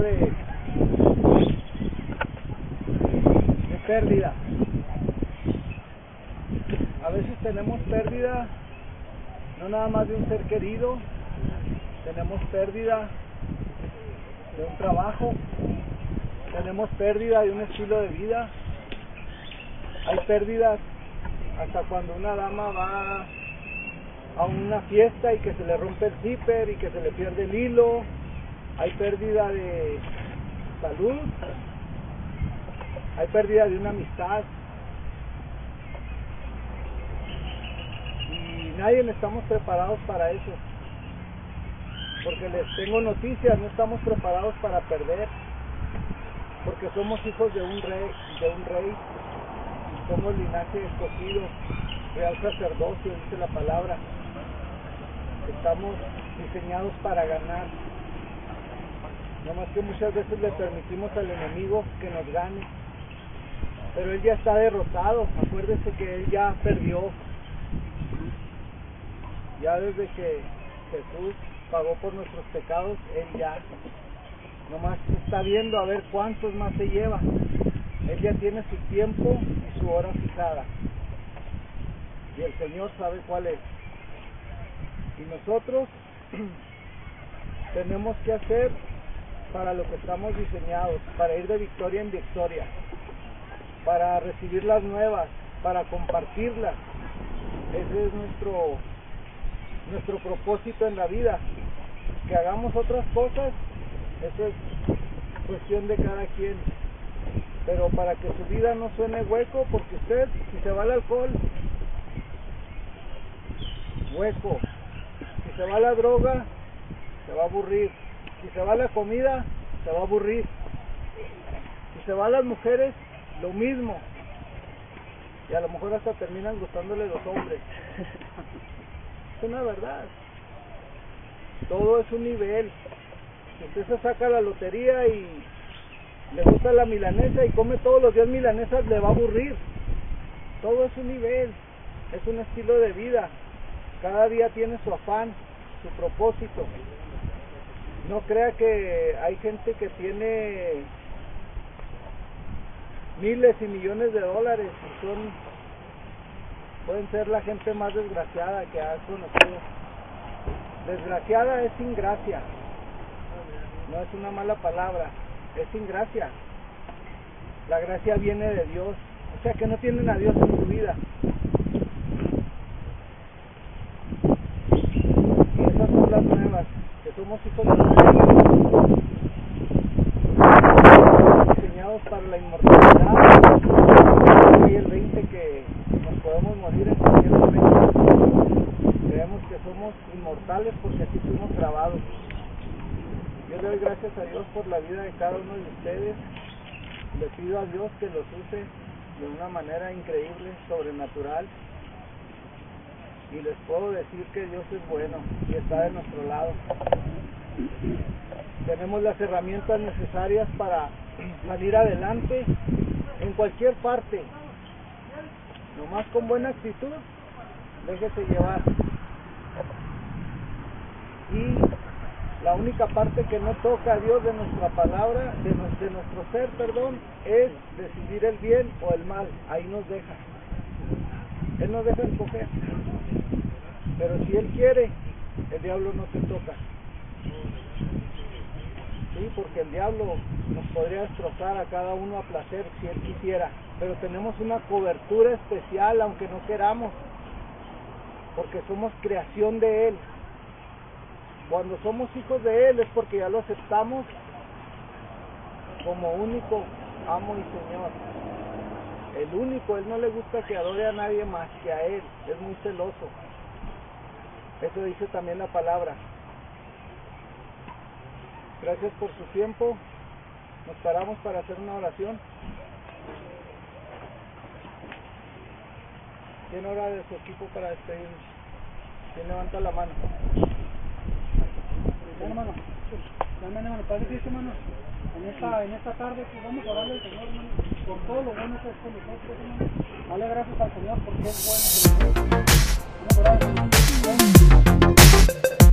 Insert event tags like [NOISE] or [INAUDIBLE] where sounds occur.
de, pérdida. A veces tenemos pérdida no nada más de un ser querido, tenemos pérdida de un trabajo, tenemos pérdida de un estilo de vida, hay pérdidas hasta cuando una dama va a una fiesta y que se le rompe el zipper y que se le pierde el hilo hay pérdida de salud, hay pérdida de una amistad y nadie estamos preparados para eso porque les tengo noticias, no estamos preparados para perder porque somos hijos de un rey, de un rey somos linaje escogido, real sacerdocio, dice la palabra. Estamos diseñados para ganar. No más que muchas veces le permitimos al enemigo que nos gane. Pero él ya está derrotado. Acuérdese que él ya perdió. Ya desde que Jesús pagó por nuestros pecados, él ya nomás está viendo a ver cuántos más se lleva. Él ya tiene su tiempo y su hora fijada. Y el Señor sabe cuál es. Y nosotros [CLEARS THROAT] tenemos que hacer para lo que estamos diseñados, para ir de victoria en victoria, para recibir las nuevas, para compartirlas. Ese es nuestro nuestro propósito en la vida. Que hagamos otras cosas, eso es cuestión de cada quien. Pero para que su vida no suene hueco, porque usted, si se va al alcohol, hueco. Si se va a la droga, se va a aburrir. Si se va la comida, se va a aburrir. Si se va las mujeres, lo mismo. Y a lo mejor hasta terminan gustándole los hombres. es una verdad. Todo es un nivel. Si usted se saca la lotería y le gusta la milanesa y come todos los días milanesas, le va a aburrir. Todo es un nivel, es un estilo de vida. Cada día tiene su afán, su propósito. No crea que hay gente que tiene miles y millones de dólares y son pueden ser la gente más desgraciada que ha conocido. Desgraciada es sin gracia. No es una mala palabra, es sin gracia. La gracia viene de Dios. O sea que no tienen a Dios en su vida. Y esas son las nuevas, Dios. Diseñados para la inmortalidad. Y el 20 que nos podemos morir en cualquier momento. Creemos que somos inmortales porque así fuimos grabados. Yo le doy gracias a Dios por la vida de cada uno de ustedes. Le pido a Dios que los use de una manera increíble, sobrenatural. Y les puedo decir que Dios es bueno y está de nuestro lado. Tenemos las herramientas necesarias para salir adelante en cualquier parte. Nomás con buena actitud, déjese llevar. Y la única parte que no toca a Dios de nuestra palabra, de de nuestro ser, perdón, es decidir el bien o el mal. Ahí nos deja. Él nos deja escoger. Pero si Él quiere, el diablo no te toca. Sí, porque el diablo nos podría destrozar a cada uno a placer si Él quisiera. Pero tenemos una cobertura especial aunque no queramos. Porque somos creación de Él. Cuando somos hijos de Él es porque ya lo aceptamos como único amo y Señor. El único, Él no le gusta que adore a nadie más que a Él. Es muy celoso. Eso dice también la palabra. Gracias por su tiempo. Nos paramos para hacer una oración. ¿Quién ora de su equipo para despedirnos? ¿Quién levanta la mano? Bien, hermano. Amén, hermano. Padre Cristo, hermano. En esta, en esta tarde pues, vamos a orarle al Señor, hermano, por todo lo bueno que es con nosotros, hermano. Dale gracias al Señor porque es bueno. Thank you.